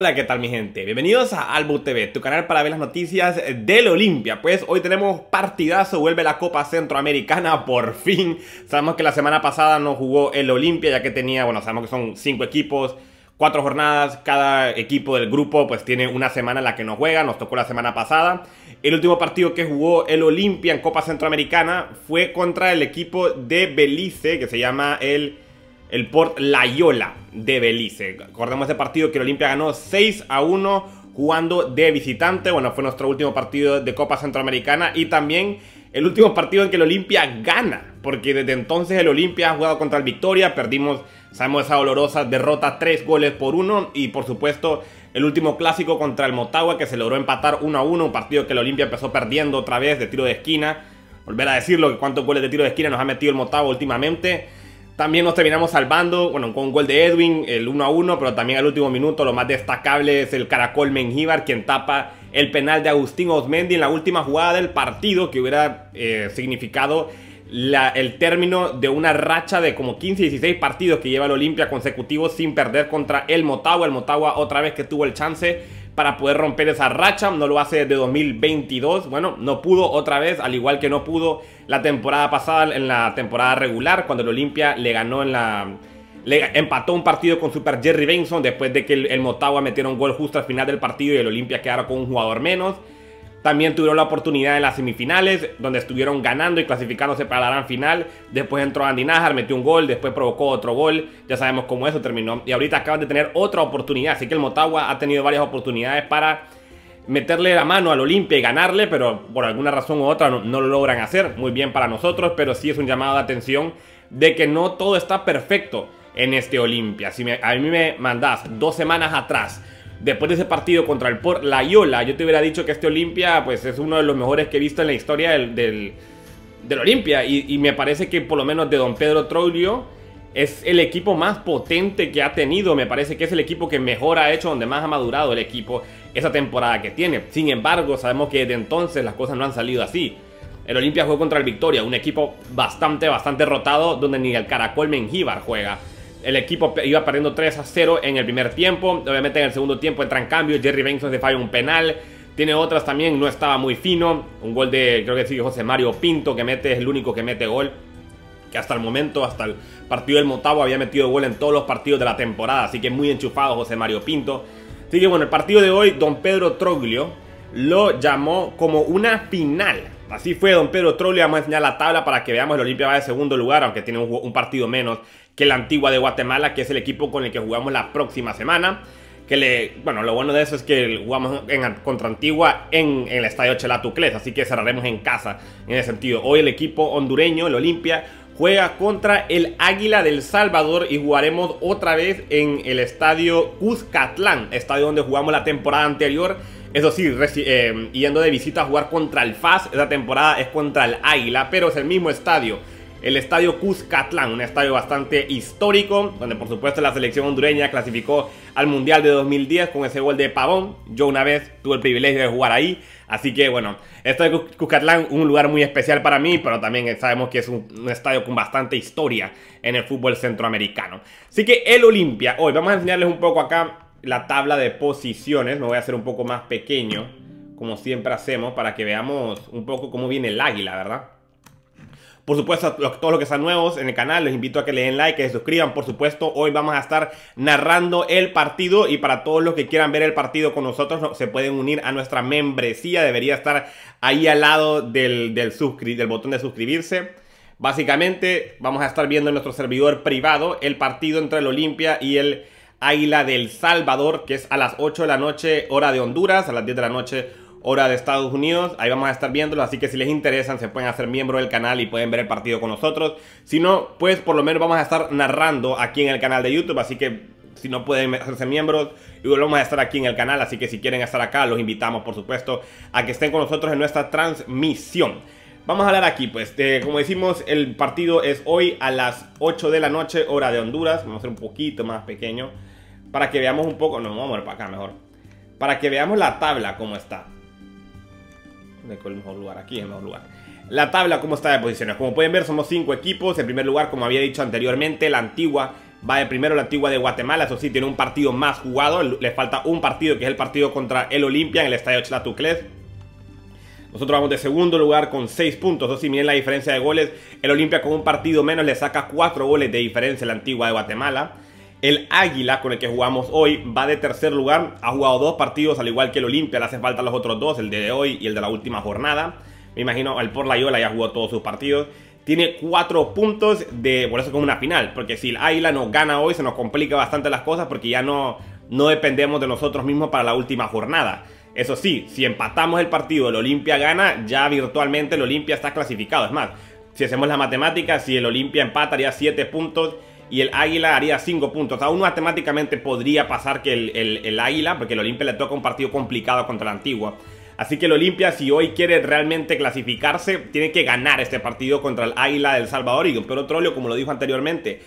Hola, ¿qué tal mi gente? Bienvenidos a Albu TV, tu canal para ver las noticias del Olimpia. Pues hoy tenemos partidazo, vuelve la Copa Centroamericana por fin. Sabemos que la semana pasada no jugó el Olimpia ya que tenía, bueno, sabemos que son cinco equipos, cuatro jornadas, cada equipo del grupo pues tiene una semana en la que no juega, nos tocó la semana pasada. El último partido que jugó el Olimpia en Copa Centroamericana fue contra el equipo de Belice que se llama el el Port Layola de Belice. Recordemos ese partido que el Olimpia ganó 6 a 1 jugando de visitante. Bueno, fue nuestro último partido de Copa Centroamericana y también el último partido en que el Olimpia gana. Porque desde entonces el Olimpia ha jugado contra el Victoria, perdimos, sabemos esa dolorosa derrota 3 goles por 1 y por supuesto el último clásico contra el Motagua que se logró empatar 1 a 1, un partido que el Olimpia empezó perdiendo otra vez de tiro de esquina. Volver a decirlo, cuántos goles de tiro de esquina nos ha metido el Motagua últimamente. También nos terminamos salvando, bueno, con un gol de Edwin, el 1 a 1, pero también al último minuto lo más destacable es el Caracol Mengíbar, quien tapa el penal de Agustín Osmendi en la última jugada del partido, que hubiera eh, significado el término de una racha de como 15-16 partidos que lleva el Olimpia consecutivos sin perder contra el Motagua. El Motagua otra vez que tuvo el chance para poder romper esa racha. No lo hace desde 2022. Bueno, no pudo otra vez, al igual que no pudo la temporada pasada, en la temporada regular, cuando el Olimpia le ganó en la... Le empató un partido con Super Jerry Benson después de que el, el Motagua metiera un gol justo al final del partido y el Olimpia quedara con un jugador menos. También tuvieron la oportunidad en las semifinales, donde estuvieron ganando y clasificándose para la gran final. Después entró Andy metió un gol, después provocó otro gol. Ya sabemos cómo eso terminó. Y ahorita acaban de tener otra oportunidad. Así que el Motagua ha tenido varias oportunidades para meterle la mano al Olimpia y ganarle, pero por alguna razón u otra no, lo logran hacer. Muy bien para nosotros, pero sí es un llamado de atención de que no todo está perfecto en este Olimpia. Si a mí me mandás dos semanas atrás después de ese partido contra el Port Layola, yo te hubiera dicho que este Olimpia pues, es uno de los mejores que he visto en la historia del, del, Olimpia. Y, me parece que por lo menos de Don Pedro Troglio es el equipo más potente que ha tenido. Me parece que es el equipo que mejor ha hecho, donde más ha madurado el equipo esa temporada que tiene. Sin embargo, sabemos que desde entonces las cosas no han salido así. El Olimpia jugó contra el Victoria, un equipo bastante, bastante rotado, donde ni el Caracol Mengíbar juega. El equipo iba perdiendo 3 a 0 en el primer tiempo. Obviamente en el segundo tiempo entra en cambio. Jerry Benson se falla un penal. Tiene otras también, no estaba muy fino. Un gol de, creo que sí, José Mario Pinto, que mete, es el único que mete gol. Que hasta el momento, hasta el partido del Motagua, había metido gol en todos los partidos de la temporada. Así que muy enchufado José Mario Pinto. Así que bueno, el partido de hoy, don Pedro Troglio lo llamó como una final. Así fue, don Pedro Troglio. Vamos a enseñar la tabla para que veamos. El Olimpia va de segundo lugar, aunque tiene un partido menos que la antigua de Guatemala, que es el equipo con el que jugamos la próxima semana. Que le, bueno, lo bueno de eso es que jugamos en, contra Antigua en, el estadio Chelatucles, así que cerraremos en casa en ese sentido. Hoy el equipo hondureño, el Olimpia, juega contra el Águila del Salvador y jugaremos otra vez en el estadio Cuscatlán, estadio donde jugamos la temporada anterior. Eso sí, eh, yendo de visita a jugar contra el FAS, esa temporada es contra el Águila, pero es el mismo estadio el estadio Cuscatlán, un estadio bastante histórico, donde por supuesto la selección hondureña clasificó al Mundial de 2010 con ese gol de Pavón. Yo una vez tuve el privilegio de jugar ahí, así que bueno, estadio Cuscatlán, un lugar muy especial para mí, pero también sabemos que es un, un estadio con bastante historia en el fútbol centroamericano. Así que el Olimpia, hoy vamos a enseñarles un poco acá la tabla de posiciones, me voy a hacer un poco más pequeño, como siempre hacemos, para que veamos un poco cómo viene el águila, ¿verdad? Por supuesto, todos los que están nuevos en el canal, les invito a que le den like, que se suscriban, por supuesto. Hoy vamos a estar narrando el partido y para todos los que quieran ver el partido con nosotros, se pueden unir a nuestra membresía. Debería estar ahí al lado del, del, del botón de suscribirse. Básicamente, vamos a estar viendo en nuestro servidor privado el partido entre el Olimpia y el Águila del Salvador, que es a las 8 de la noche, hora de Honduras, a las 10 de la noche, hora de Estados Unidos. Ahí vamos a estar viéndolo, así que si les interesan se pueden hacer miembro del canal y pueden ver el partido con nosotros. Si no, pues por lo menos vamos a estar narrando aquí en el canal de YouTube, así que si no pueden hacerse miembros, igual vamos a estar aquí en el canal, así que si quieren estar acá, los invitamos por supuesto a que estén con nosotros en nuestra transmisión. Vamos a hablar aquí, pues, como decimos, el partido es hoy a las 8 de la noche, hora de Honduras. Vamos a hacer un poquito más pequeño para que veamos un poco, no, vamos a ver para acá mejor. Para que veamos la tabla como está el mejor lugar, aquí es el mejor lugar. La tabla, ¿cómo está de posiciones? Como pueden ver, somos cinco equipos. En primer lugar, como había dicho anteriormente, la antigua va de primero la Antigua de Guatemala, eso sí, tiene un partido más jugado, le falta un partido que es el partido contra el Olimpia en el Estadio Chlatucles. Nosotros vamos de segundo lugar con 6 puntos. Eso sí, miren la diferencia de goles. El Olimpia con un partido menos le saca 4 goles de diferencia a la Antigua de Guatemala. El Águila, con el que jugamos hoy, va de tercer lugar. Ha jugado dos partidos, al igual que el Olimpia. Le hace falta los otros dos, el de hoy y el de la última jornada. Me imagino el Por Layola ya jugó todos sus partidos. Tiene 4 puntos de. Por eso es como una final. Porque si el Águila nos gana hoy, se nos complica bastante las cosas. Porque ya no, no dependemos de nosotros mismos para la última jornada. Eso sí, si empatamos el partido, el Olimpia gana, ya virtualmente el Olimpia está clasificado. Es más, si hacemos la matemática, si el Olimpia empata haría 7 puntos y el Águila haría 5 puntos. Aún matemáticamente podría pasar que el, Águila, porque el Olimpia le toca un partido complicado contra el Antigua. Así que el Olimpia, si hoy quiere realmente clasificarse, tiene que ganar este partido contra el Águila del Salvador. Y pero Trolio, como lo dijo anteriormente,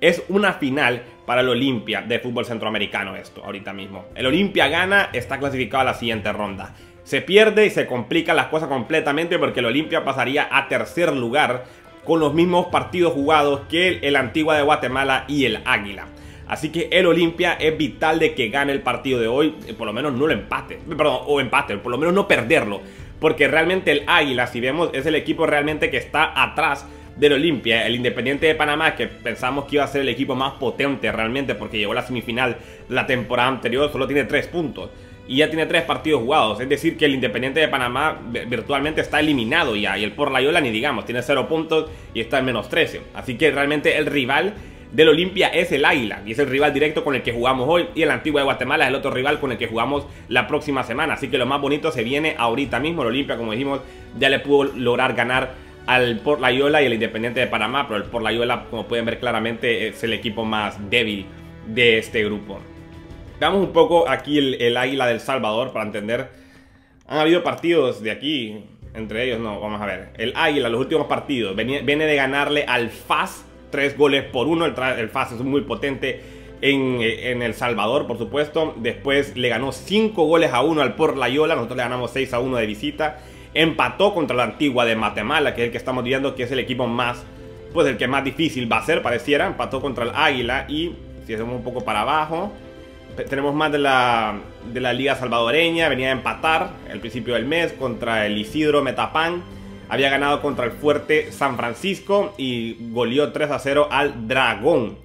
es una final para el Olimpia de fútbol centroamericano esto, ahorita mismo. El Olimpia gana, está clasificado a la siguiente ronda. Se pierde y se complican las cosas completamente porque el Olimpia pasaría a tercer lugar con los mismos partidos jugados que el, el Antigua de Guatemala y el Águila. Así que el Olimpia es vital de que gane el partido de hoy, eh, por lo menos no lo empate, perdón, o empate, por lo menos no perderlo. Porque realmente el Águila, si vemos, es el equipo realmente que está atrás del Olimpia, el Independiente de Panamá, que pensamos que iba a ser el equipo más potente realmente porque llegó a la semifinal la temporada anterior, solo tiene 3 puntos. Y ya tiene 3 partidos jugados. Es decir, que el Independiente de Panamá virtualmente está eliminado ya. Y el Por Layola ni digamos, tiene 0 puntos y está en menos 13. Así que realmente el rival del Olimpia es el Águila. Y es el rival directo con el que jugamos hoy. Y el Antigua de Guatemala es el otro rival con el que jugamos la próxima semana. Así que lo más bonito se viene ahorita mismo. El Olimpia, como dijimos, ya le pudo lograr ganar al Port Layola y el Independiente de Panamá, pero el Port Layola, como pueden ver claramente, es el equipo más débil de este grupo. Veamos un poco aquí el, Águila del Salvador para entender. Han habido partidos de aquí, entre ellos, no, vamos a ver. El Águila, los últimos partidos, viene, de ganarle al FAS tres goles por uno. El, el FAS es muy potente en, en, El Salvador, por supuesto. Después le ganó 5 goles a 1 al Port Layola. Nosotros le ganamos 6 a 1 de visita empató contra la antigua de Matemala, que es el que estamos viendo que es el equipo más, pues el que más difícil va a ser, pareciera. Empató contra el Águila y si hacemos un poco para abajo, tenemos más de la, de la Liga Salvadoreña, venía a empatar el principio del mes contra el Isidro Metapán. Había ganado contra el fuerte San Francisco y goleó 3 a 0 al Dragón.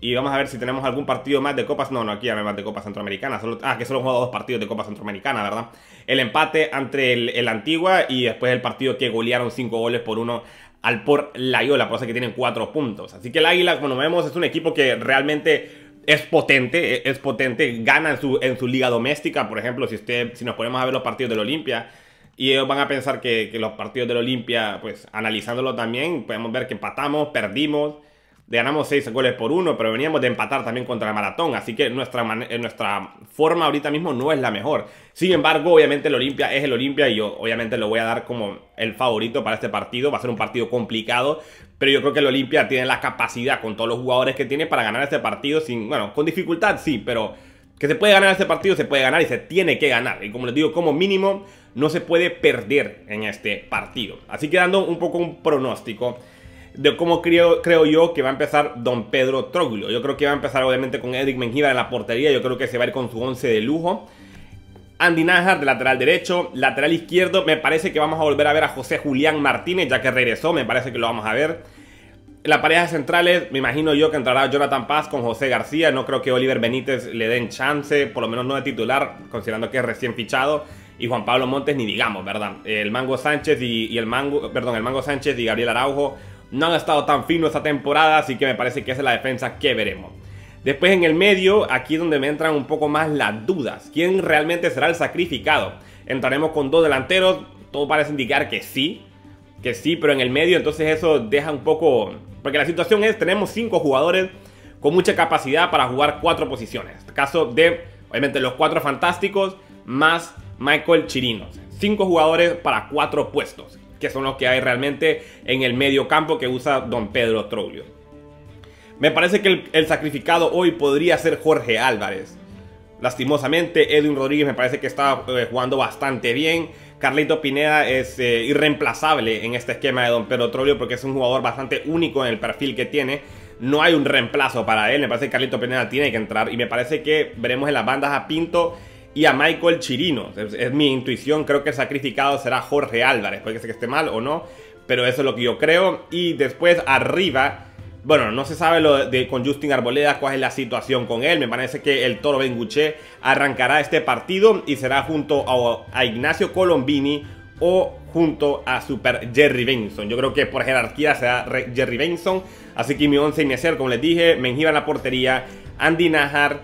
Y vamos a ver si tenemos algún partido más de Copas. No, no, aquí ya no hay más de Copa Centroamericana. Solo, ah, que solo hemos jugado dos partidos de Copa Centroamericana, ¿verdad? El empate entre el, Antigua y después el partido que golearon 5 goles por uno al por Layola. Por eso que tienen 4 puntos. Así que el Águila, como vemos, es un equipo que realmente es potente. E, es potente. Gana en su, en su liga doméstica. Por ejemplo, si, usted, si nos ponemos a ver los partidos del Olimpia. Y ellos van a pensar que, que los partidos del Olimpia, pues analizándolo también, podemos ver que empatamos, perdimos ganamos 6 goles por 1, pero veníamos de empatar también contra el Maratón, así que nuestra, eh, nuestra forma ahorita mismo no es la mejor. Sin embargo, obviamente el Olimpia es el Olimpia y yo obviamente lo voy a dar como el favorito para este partido. Va a ser un partido complicado, pero yo creo que el Olimpia tiene la capacidad con todos los jugadores que tiene para ganar este partido sin, bueno, con dificultad sí, pero que se puede ganar este partido, se puede ganar y se tiene que ganar. Y como les digo, como mínimo, no se puede perder en este partido. Así que dando un poco un pronóstico de cómo creo, creo yo que va a empezar Don Pedro Troglio. Yo creo que va a empezar obviamente con Edric Mengíbar en la portería. Yo creo que se va a ir con su 11 de lujo. Andy Najar de lateral derecho, lateral izquierdo. Me parece que vamos a volver a ver a José Julián Martínez, ya que regresó. Me parece que lo vamos a ver. La pareja centrales, me imagino yo que entrará Jonathan Paz con José García. No creo que Oliver Benítez le den chance, por lo menos no de titular, considerando que es recién fichado. Y Juan Pablo Montes ni digamos, ¿verdad? El Mango Sánchez y, y el Mango, perdón, el Mango Sánchez y Gabriel Araujo no han estado tan finos esta temporada, así que me parece que esa es la defensa que veremos. Después en el medio, aquí es donde me entran un poco más las dudas. ¿Quién realmente será el sacrificado? Entraremos con dos delanteros, todo parece indicar que sí, que sí, pero en el medio entonces eso deja un poco... Porque la situación es, tenemos cinco jugadores con mucha capacidad para jugar cuatro posiciones. Caso de, obviamente, los cuatro fantásticos más Michael Chirinos. Cinco jugadores para cuatro puestos que son los que hay realmente en el medio campo que usa don Pedro Troglio. Me parece que el, sacrificado hoy podría ser Jorge Álvarez. Lastimosamente, Edwin Rodríguez me parece que está eh, jugando bastante bien. Carlito Pineda es eh, irreemplazable en este esquema de Don Pedro Troglio porque es un jugador bastante único en el perfil que tiene. no hay un reemplazo para él. Me parece que Carlito Pineda tiene que entrar y me parece que veremos en las bandas a Pinto y a Michael Chirino. Es, mi intuición, creo que el sacrificado será Jorge Álvarez, puede que esté mal o no, pero eso es lo que yo creo. Y después arriba, bueno, no se sabe lo de, con Justin Arboleda cuál es la situación con él. Me parece que el Toro Benguche arrancará este partido y será junto a, Ignacio Colombini o junto a Super Jerry Benson. Yo creo que por jerarquía será Jerry Benson. Así que mi 11 inicial, como les dije, Menjiva en la portería, Andy Najar,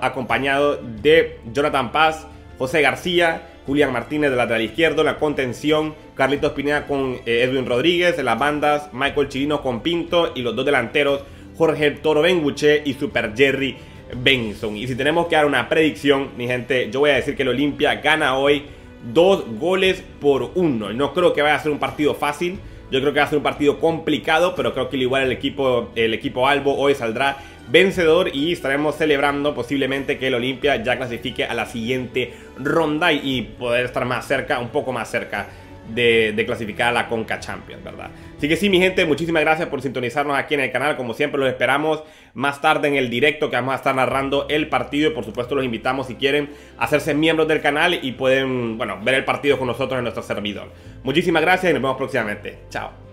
acompañado de Jonathan Paz, José García, Julián Martínez de lateral izquierdo, la contención, Carlitos Pineda con eh, Edwin Rodríguez, en las bandas, Michael Chirino con Pinto y los dos delanteros, Jorge Toro Benguche y Super Jerry Benson. Y si tenemos que dar una predicción, mi gente, yo voy a decir que el Olimpia gana hoy dos goles por uno. No creo que vaya a ser un partido fácil. Yo creo que va a ser un partido complicado, pero creo que igual el equipo, el equipo Albo hoy saldrá vencedor y estaremos celebrando posiblemente que el Olimpia ya clasifique a la siguiente ronda y poder estar más cerca, un poco más cerca de, clasificar a la Conca Champions, ¿verdad? Así que sí, mi gente, muchísimas gracias por sintonizarnos aquí en el canal. Como siempre, los esperamos más tarde en el directo que vamos a estar narrando el partido. Y por supuesto, los invitamos si quieren hacerse miembros del canal y pueden, bueno, ver el partido con nosotros en nuestro servidor. Muchísimas gracias y nos vemos próximamente. Chao.